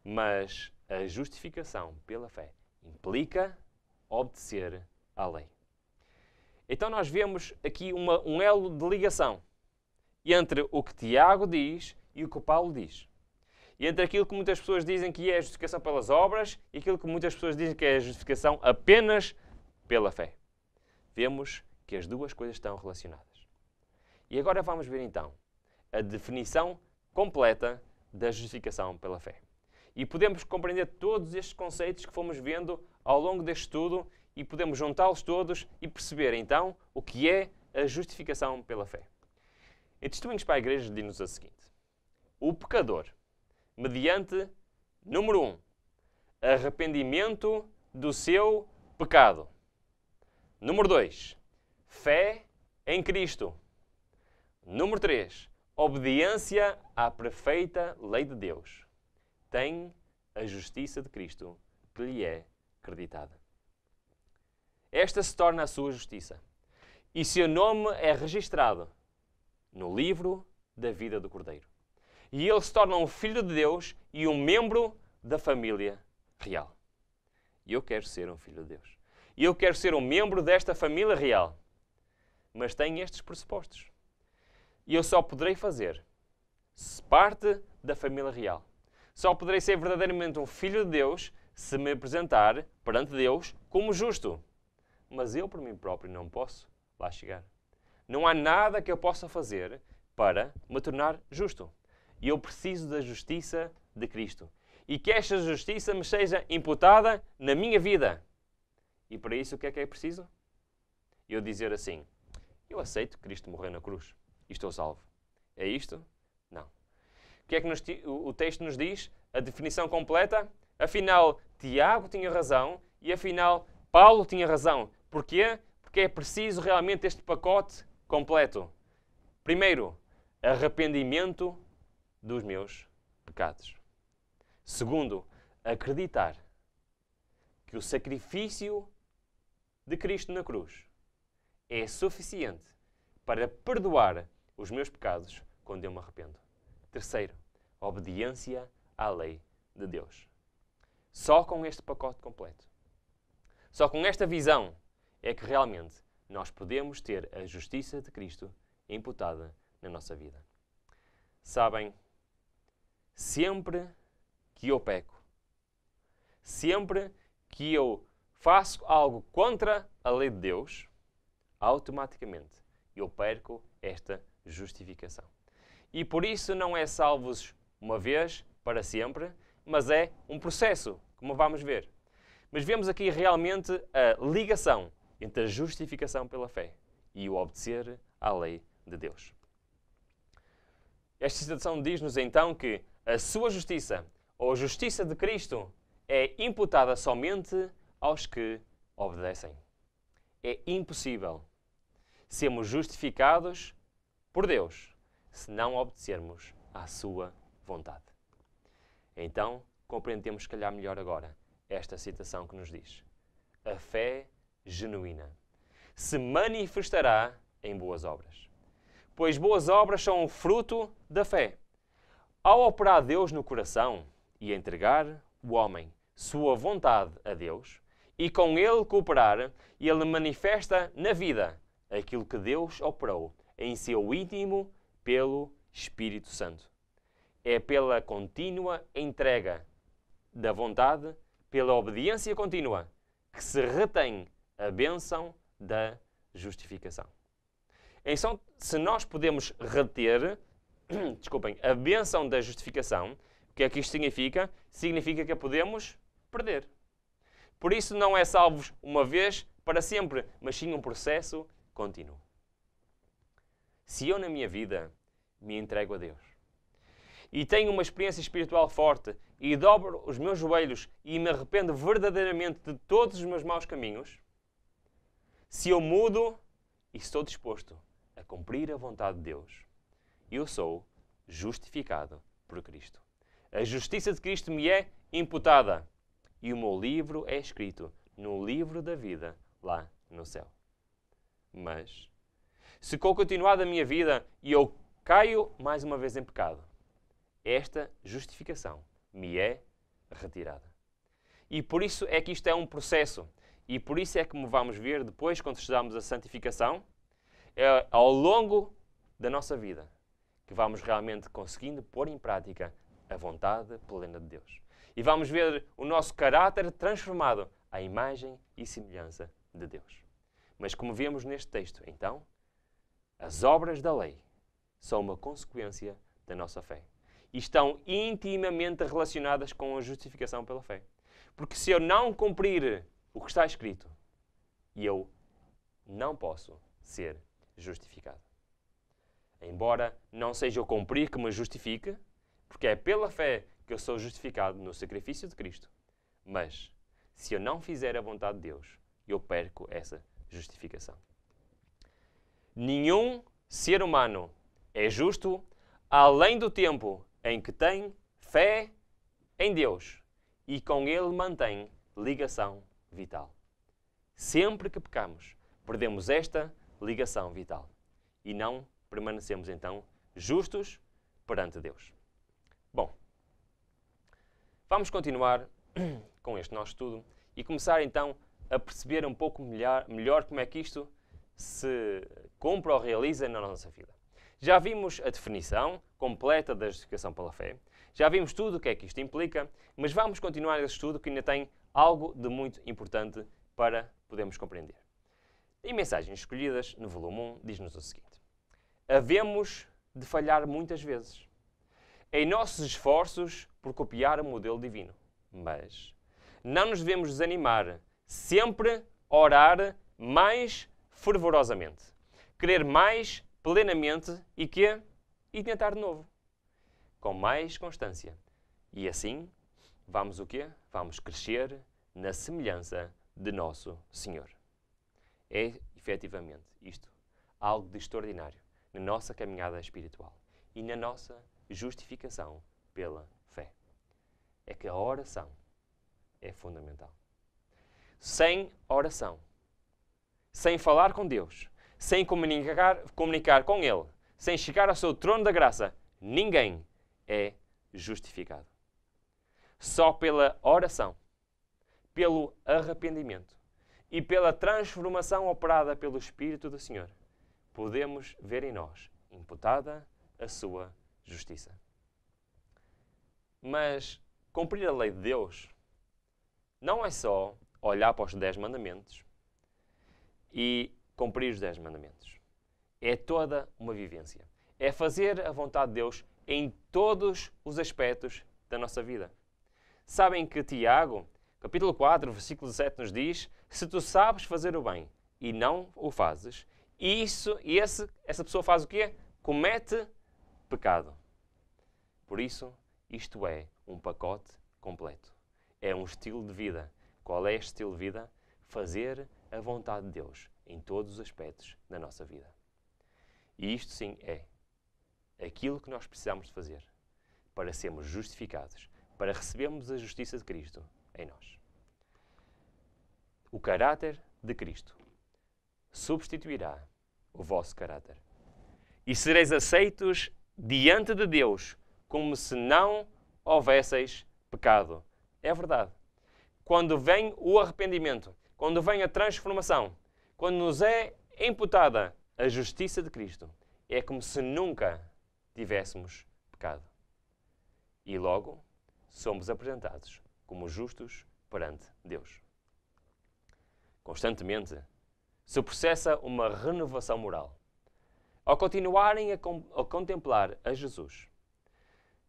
Mas a justificação pela fé implica obedecer à lei. Então nós vemos aqui uma, um elo de ligação entre o que Tiago diz e o que Paulo diz. E entre aquilo que muitas pessoas dizem que é a justificação pelas obras e aquilo que muitas pessoas dizem que é a justificação apenas pela fé. Vemos que as duas coisas estão relacionadas. E agora vamos ver então a definição completa da justificação pela fé. E podemos compreender todos estes conceitos que fomos vendo ao longo deste estudo e podemos juntá-los todos e perceber então o que é a justificação pela fé. Em Testemunhos para a Igreja diz-nos a seguinte: O pecador, mediante, número 1, um, arrependimento do seu pecado. Número 2, fé em Cristo. Número 3, obediência à perfeita lei de Deus tem a justiça de Cristo que lhe é acreditada. Esta se torna a sua justiça. E seu nome é registrado no livro da vida do Cordeiro. E ele se torna um filho de Deus e um membro da família real. E eu quero ser um filho de Deus. E eu quero ser um membro desta família real. Mas tem estes pressupostos. E eu só poderei fazer se parte da família real só poderei ser verdadeiramente um filho de Deus se me apresentar perante Deus como justo. Mas eu, por mim próprio, não posso lá chegar. Não há nada que eu possa fazer para me tornar justo. E eu preciso da justiça de Cristo. E que esta justiça me seja imputada na minha vida. E para isso, o que é que é preciso? eu dizer assim: Eu aceito que Cristo morreu na cruz e estou salvo. É isto? Não. Que é que nos, o texto nos diz? A definição completa? Afinal, Tiago tinha razão e afinal, Paulo tinha razão. Porquê? Porque é preciso realmente este pacote completo. Primeiro, arrependimento dos meus pecados. Segundo, acreditar que o sacrifício de Cristo na cruz é suficiente para perdoar os meus pecados quando eu me arrependo. Terceiro, obediência à lei de Deus. Só com este pacote completo, só com esta visão, é que realmente nós podemos ter a justiça de Cristo imputada na nossa vida. Sabem, sempre que eu peco, sempre que eu faço algo contra a lei de Deus, automaticamente eu perco esta justificação. E por isso não é salvos uma vez, para sempre, mas é um processo, como vamos ver. Mas vemos aqui realmente a ligação entre a justificação pela fé e o obedecer à lei de Deus. Esta citação diz-nos então que a sua justiça, ou a justiça de Cristo, é imputada somente aos que obedecem. É impossível sermos justificados por Deus se não obedecermos à sua vontade. Então, compreendemos, se calhar, melhor agora esta citação que nos diz: A fé genuína se manifestará em boas obras. Pois boas obras são o fruto da fé. Ao operar Deus no coração e entregar o homem sua vontade a Deus e com ele cooperar, ele manifesta na vida aquilo que Deus operou em seu íntimo pelo Espírito Santo. É pela contínua entrega da vontade, pela obediência contínua, que se retém a bênção da justificação. Então, se nós podemos reter, <clears throat> desculpem, a bênção da justificação, o que é que isto significa? Significa que a podemos perder. Por isso não é salvos uma vez para sempre, mas sim um processo contínuo. Se eu na minha vida me entrego a Deus e tenho uma experiência espiritual forte e dobro os meus joelhos e me arrependo verdadeiramente de todos os meus maus caminhos, se eu mudo e estou disposto a cumprir a vontade de Deus, eu sou justificado por Cristo. A justiça de Cristo me é imputada e o meu livro é escrito no livro da vida lá no céu. Mas, se com o continuar da minha vida e eu caio mais uma vez em pecado, esta justificação me é retirada. E por isso é que isto é um processo. E por isso é que vamos ver depois, quando estudamos a santificação, é ao longo da nossa vida que vamos realmente conseguindo pôr em prática a vontade plena de Deus. E vamos ver o nosso caráter transformado à imagem e semelhança de Deus. Mas como vemos neste texto, então, as obras da lei são uma consequência da nossa fé e estão intimamente relacionadas com a justificação pela fé. Porque se eu não cumprir o que está escrito, eu não posso ser justificado. Embora não seja o cumprir que me justifique, porque é pela fé que eu sou justificado no sacrifício de Cristo. Mas, se eu não fizer a vontade de Deus, eu perco essa justificação. Nenhum ser humano é justo além do tempo em que tem fé em Deus e com Ele mantém ligação vital. Sempre que pecamos, perdemos esta ligação vital e não permanecemos então justos perante Deus. Bom, Vamos continuar <clears throat> com este nosso estudo e começar então a perceber um pouco melhor, melhor como é que isto se cumpre ou realiza na nossa vida. Já vimos a definição completa da justificação pela fé, já vimos tudo o que é que isto implica, mas vamos continuar esse estudo que ainda tem algo de muito importante para podermos compreender. Em Mensagens Escolhidas, no volume 1, diz-nos o seguinte: Havemos de falhar muitas vezes em nossos esforços por copiar o modelo divino. Mas não nos devemos desanimar, sempre orar mais fervorosamente. Querer mais plenamente e que e tentar de novo, com mais constância. E assim, vamos o quê? Vamos crescer na semelhança de nosso Senhor. É efetivamente isto algo de extraordinário na nossa caminhada espiritual e na nossa justificação pela fé. É que a oração é fundamental. Sem oração, sem falar com Deus, sem comunicar, comunicar com Ele, sem chegar ao seu trono da graça, ninguém é justificado. Só pela oração, pelo arrependimento e pela transformação operada pelo Espírito do Senhor, podemos ver em nós imputada a sua justiça. Mas cumprir a lei de Deus não é só olhar para os dez mandamentos e cumprir os dez mandamentos. É toda uma vivência. É fazer a vontade de Deus em todos os aspectos da nossa vida. Sabem que Tiago, capítulo 4, versículo 7, nos diz: Se tu sabes fazer o bem e não o fazes, isso, esse, essa pessoa faz o quê? Comete pecado. Por isso, isto é um pacote completo. É um estilo de vida. Qual é este estilo de vida? Fazer a vontade de Deus em todos os aspectos da nossa vida. E isto sim é aquilo que nós precisamos de fazer para sermos justificados, para recebermos a justiça de Cristo em nós. O caráter de Cristo substituirá o vosso caráter. E sereis aceitos diante de Deus como se não houvesseis pecado. É verdade. Quando vem o arrependimento, quando vem a transformação, quando nos é imputada a justiça de Cristo, é como se nunca tivéssemos pecado. E logo somos apresentados como justos perante Deus. Constantemente se processa uma renovação moral. Ao continuarem a, com, a contemplar a Jesus,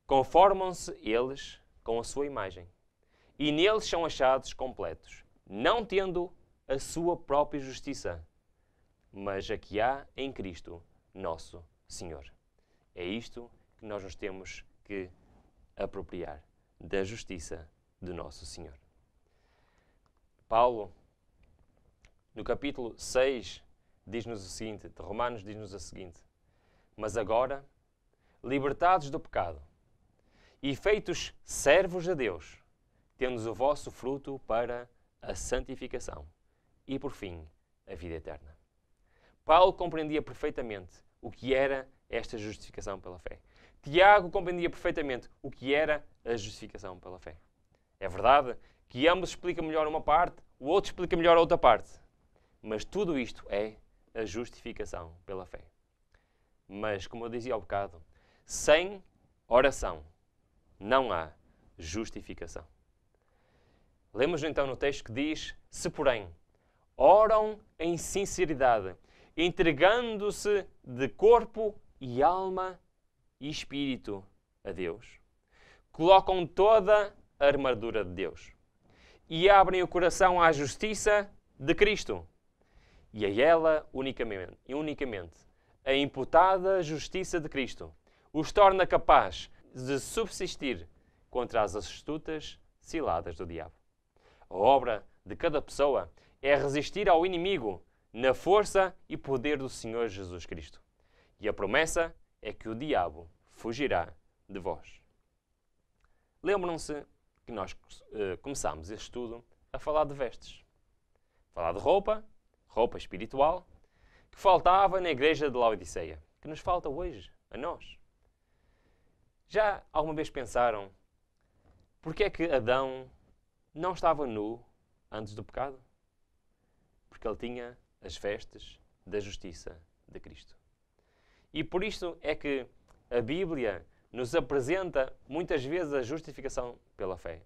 conformam-se eles com a sua imagem e neles são achados completos, não tendo a sua própria justiça, mas a que há em Cristo, nosso Senhor. É isto que nós nos temos que apropriar da justiça do nosso Senhor. Paulo, no capítulo 6, diz-nos o seguinte: de Romanos, diz-nos o seguinte: Mas agora, libertados do pecado e feitos servos a Deus, temos o vosso fruto para a santificação e, por fim, a vida eterna. Paulo compreendia perfeitamente o que era esta justificação pela fé. Tiago compreendia perfeitamente o que era a justificação pela fé. É verdade que ambos explicam melhor uma parte, o outro explica melhor a outra parte. Mas tudo isto é a justificação pela fé. Mas, como eu dizia ao bocado, sem oração não há justificação. Lemos então no texto que diz: Se, porém, oram em sinceridade, entregando-se de corpo e alma e espírito a Deus. Colocam toda a armadura de Deus e abrem o coração à justiça de Cristo. E a ela unicamente, unicamente a imputada justiça de Cristo os torna capaz de subsistir contra as astutas ciladas do diabo. A obra de cada pessoa é resistir ao inimigo na força e poder do Senhor Jesus Cristo. E a promessa é que o diabo fugirá de vós. Lembram-se que nós uh, começámos este estudo a falar de vestes. Falar de roupa, roupa espiritual, que faltava na igreja de Laodiceia, que nos falta hoje, a nós. Já alguma vez pensaram porque é que Adão não estava nu antes do pecado? Porque ele tinha as vestes da justiça de Cristo. E por isso é que a Bíblia nos apresenta muitas vezes a justificação pela fé,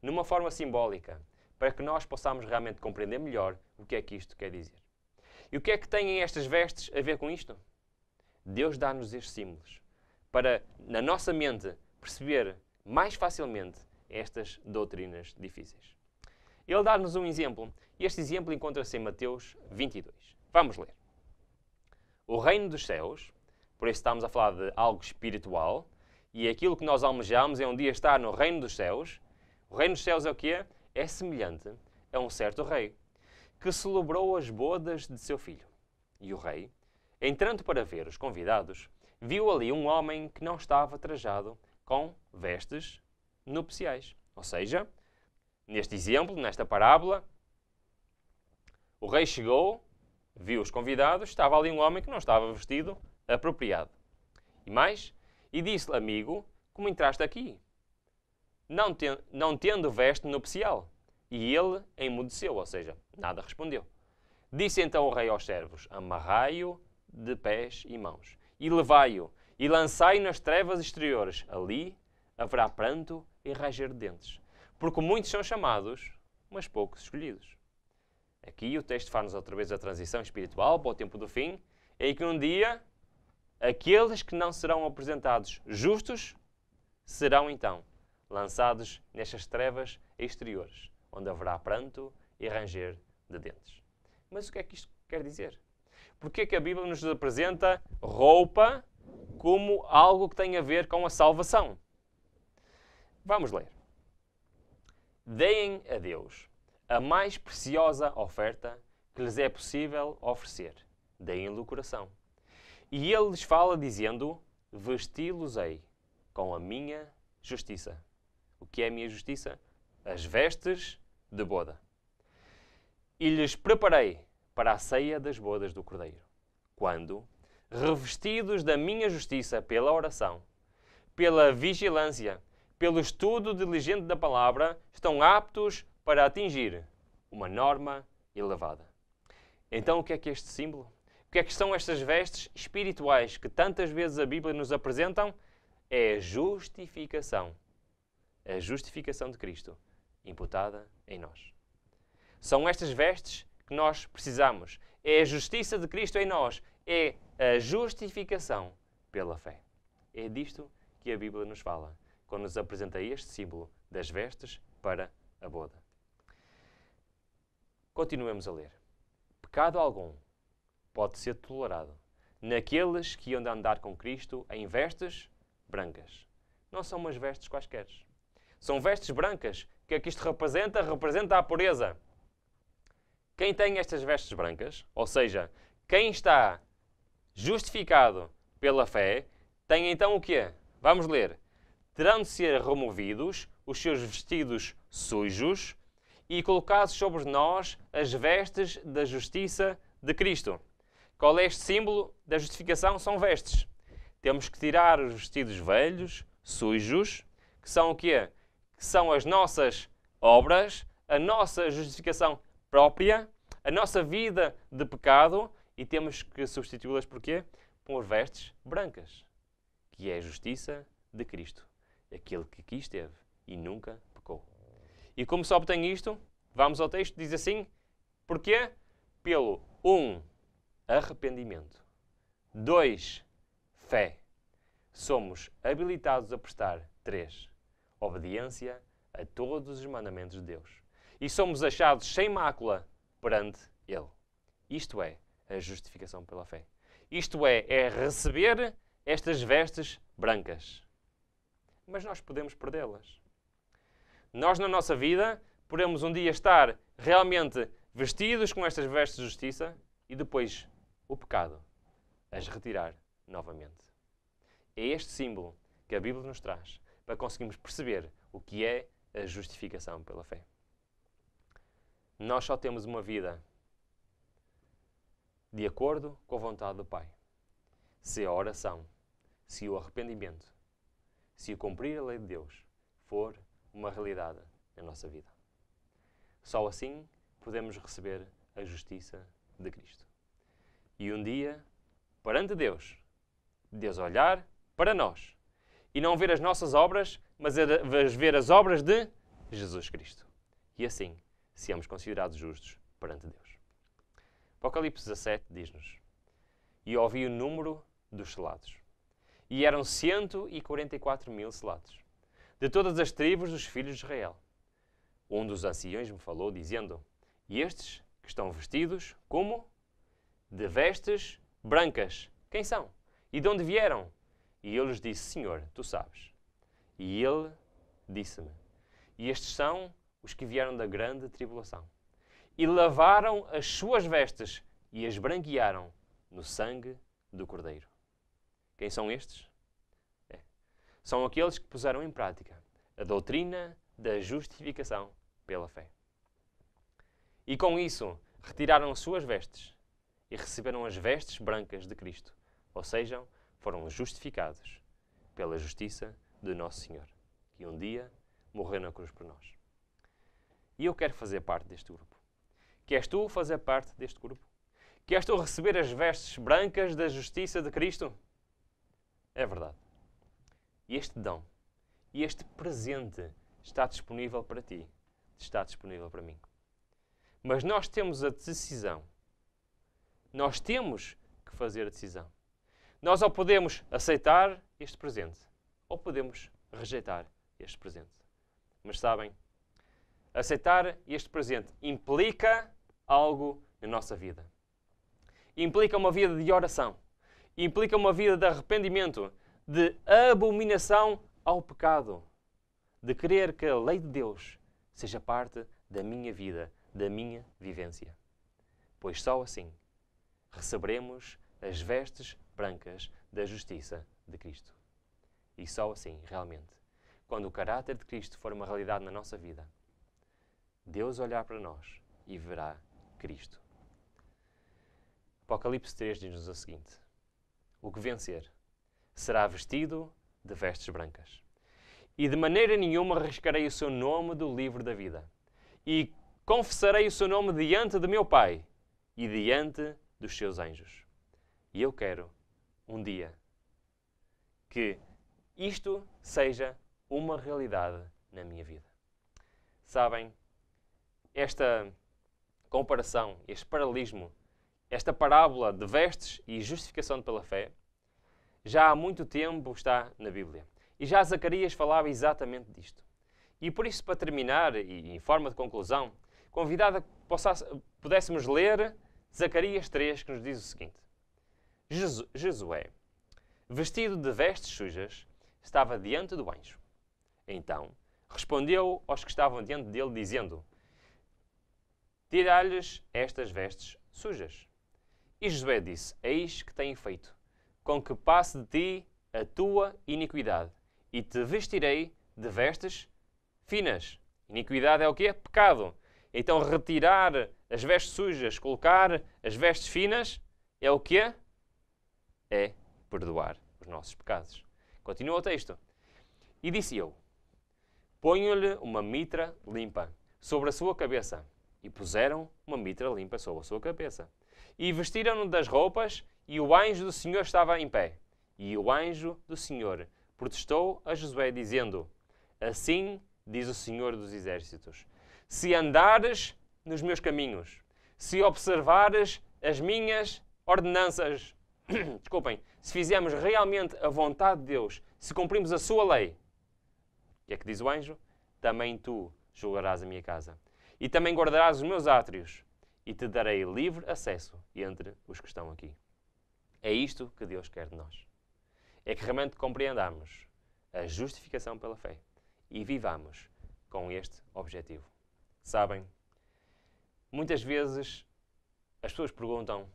numa forma simbólica, para que nós possamos realmente compreender melhor o que é que isto quer dizer. E o que é que têm estas vestes a ver com isto? Deus dá-nos estes símbolos para, na nossa mente, perceber mais facilmente estas doutrinas difíceis. Ele dá-nos um exemplo, este exemplo encontra-se em Mateus 22. Vamos ler. O reino dos céus, por isso estamos a falar de algo espiritual, e aquilo que nós almejamos é um dia estar no reino dos céus. O reino dos céus é o que é? É semelhante a um certo rei que celebrou as bodas de seu filho. E o rei, entrando para ver os convidados, viu ali um homem que não estava trajado com vestes nupciais. Ou seja, neste exemplo, nesta parábola, o rei chegou, viu os convidados, estava ali um homem que não estava vestido apropriado. E mais, e disse-lhe, amigo, como entraste aqui? Não, não tendo veste nupcial. E ele emudeceu, ou seja, nada respondeu. Disse então o rei aos servos: Amarrai-o de pés e mãos, e levai-o, e lançai-o nas trevas exteriores. Ali haverá pranto e ranger de dentes. Porque muitos são chamados, mas poucos escolhidos. Aqui o texto faz-nos outra vez a transição espiritual para o tempo do fim, em que um dia aqueles que não serão apresentados justos serão então lançados nestas trevas exteriores, onde haverá pranto e ranger de dentes. Mas o que é que isto quer dizer? Porque é que a Bíblia nos apresenta roupa como algo que tem a ver com a salvação? Vamos ler. Deem a Deus a mais preciosa oferta que lhes é possível oferecer. Deem-lhe o coração. E ele lhes fala dizendo: Vesti-los-ei com a minha justiça. O que é a minha justiça? As vestes de boda. E lhes preparei para a ceia das bodas do Cordeiro. Quando, revestidos da minha justiça pela oração, pela vigilância, pelo estudo diligente da palavra, estão aptos para atingir uma norma elevada. Então, o que é que é este símbolo? O que é que são estas vestes espirituais que tantas vezes a Bíblia nos apresentam? É a justificação. A justificação de Cristo imputada em nós. São estas vestes que nós precisamos. É a justiça de Cristo em nós. É a justificação pela fé. É disto que a Bíblia nos fala quando nos apresenta este símbolo das vestes para a boda. Continuemos a ler. Pecado algum pode ser tolerado naqueles que iam andar com Cristo em vestes brancas. Não são umas vestes quaisquer. São vestes brancas. O que é que isto representa? Representa a pureza. Quem tem estas vestes brancas, ou seja, quem está justificado pela fé, tem então o quê? Vamos ler terão de ser removidos os seus vestidos sujos e colocados sobre nós as vestes da justiça de Cristo. Qual é este símbolo da justificação? São vestes. Temos que tirar os vestidos velhos, sujos, que são o quê? Que são as nossas obras, a nossa justificação própria, a nossa vida de pecado e temos que substituí-las por quê? Por vestes brancas, que é a justiça de Cristo aquele que aqui esteve e nunca. E como se obtém isto? Vamos ao texto, diz assim: porquê? Pelo um, arrependimento. Dois, fé. Somos habilitados a prestar três, obediência a todos os mandamentos de Deus. E somos achados sem mácula perante Ele. Isto é a justificação pela fé. Isto é, é receber estas vestes brancas mas nós podemos perdê-las. Nós, na nossa vida, podemos um dia estar realmente vestidos com estas vestes de justiça e depois o pecado as retirar novamente. É este símbolo que a Bíblia nos traz para conseguirmos perceber o que é a justificação pela fé. Nós só temos uma vida de acordo com a vontade do Pai. Se a oração, se o arrependimento, se o cumprir a lei de Deus for uma realidade na nossa vida. Só assim podemos receber a justiça de Cristo. E um dia, perante Deus, Deus olhar para nós e não ver as nossas obras, mas ver as obras de Jesus Cristo. E assim, seamos considerados justos perante Deus. Apocalipse 17 diz-nos: E ouvi o número dos selados e eram 144 mil selados, de todas as tribos dos filhos de Israel. Um dos anciões me falou, dizendo: E estes que estão vestidos como? de vestes brancas. Quem são? E de onde vieram? E eu lhes disse: Senhor, tu sabes. E ele disse-me: E estes são os que vieram da grande tribulação. E lavaram as suas vestes e as branquearam no sangue do Cordeiro. Quem são estes? São aqueles que puseram em prática a doutrina da justificação pela fé. E com isso retiraram as suas vestes e receberam as vestes brancas de Cristo, ou seja, foram justificados pela justiça de Nosso Senhor, que um dia morreu na cruz por nós. E eu quero fazer parte deste grupo. Queres tu fazer parte deste grupo? Queres tu receber as vestes brancas da justiça de Cristo? É verdade. Este dom, este presente está disponível para ti, está disponível para mim. Mas nós temos a decisão. Nós temos que fazer a decisão. Nós ou podemos aceitar este presente, ou podemos rejeitar este presente. Mas sabem, aceitar este presente implica algo na nossa vida. Implica uma vida de oração. Implica uma vida de arrependimento, de abominação ao pecado. De querer que a lei de Deus seja parte da minha vida, da minha vivência. Pois só assim receberemos as vestes brancas da justiça de Cristo. E só assim, realmente, quando o caráter de Cristo for uma realidade na nossa vida, Deus olhar para nós e verá Cristo. Apocalipse 3 diz-nos o seguinte: O que vencer será vestido de vestes brancas. E de maneira nenhuma arriscarei o seu nome do livro da vida. E confessarei o seu nome diante de meu Pai e diante dos seus anjos. E eu quero, um dia, que isto seja uma realidade na minha vida. Sabem, esta comparação, este paralelismo, esta parábola de vestes e justificação pela fé, já há muito tempo está na Bíblia. E já Zacarias falava exatamente disto. E por isso, para terminar, e em forma de conclusão, convidada que pudéssemos ler Zacarias 3, que nos diz o seguinte: Josué, vestido de vestes sujas, estava diante do anjo. Então respondeu aos que estavam diante dele, dizendo: Tirai-lhes estas vestes sujas. E Josué disse: Eis que tenho feito, com que passe de ti a tua iniquidade, e te vestirei de vestes finas. Iniquidade é o quê? Pecado. Então retirar as vestes sujas, colocar as vestes finas, é o quê? É perdoar os nossos pecados. Continua o texto. E disse eu: Ponho-lhe uma mitra limpa sobre a sua cabeça. E puseram uma mitra limpa sobre a sua cabeça. E vestiram-no das roupas, e o anjo do Senhor estava em pé. E o anjo do Senhor protestou a Josué, dizendo: Assim diz o Senhor dos Exércitos: se andares nos meus caminhos, se observares as minhas ordenanças, <clears throat> desculpem, se fizermos realmente a vontade de Deus, se cumprimos a sua lei, o que é que diz o anjo? Também tu julgarás a minha casa. E também guardarás os meus átrios, e te darei livre acesso entre os que estão aqui. É isto que Deus quer de nós. É que realmente compreendamos a justificação pela fé e vivamos com este objetivo. Sabem? Muitas vezes as pessoas perguntam: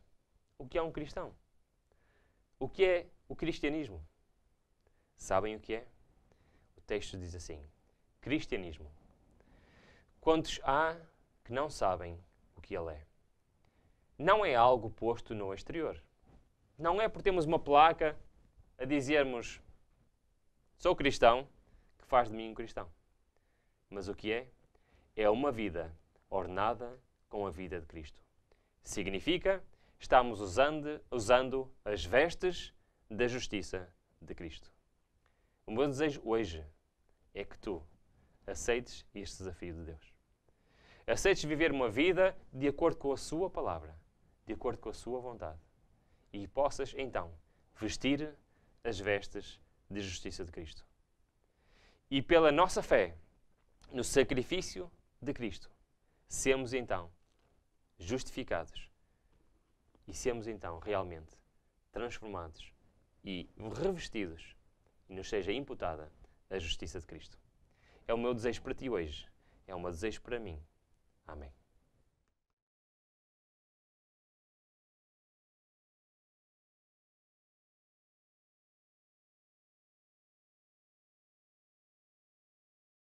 o que é um cristão? O que é o cristianismo? Sabem o que é? O texto diz assim: Cristianismo. Quantos há que não sabem o que ele é? Não é algo posto no exterior. Não é por termos uma placa a dizermos sou cristão que faz de mim um cristão. Mas o que é? é uma vida ornada com a vida de Cristo. Significa estamos usando, usando as vestes da justiça de Cristo. O meu desejo hoje é que tu aceites este desafio de Deus. Aceites viver uma vida de acordo com a Sua palavra, de acordo com a Sua vontade. E possas, então, vestir as vestes de justiça de Cristo. E pela nossa fé no sacrifício de Cristo, semos então justificados e sermos então realmente transformados e revestidos e nos seja imputada a justiça de Cristo. É o meu desejo para ti hoje, é o meu desejo para mim. Amém.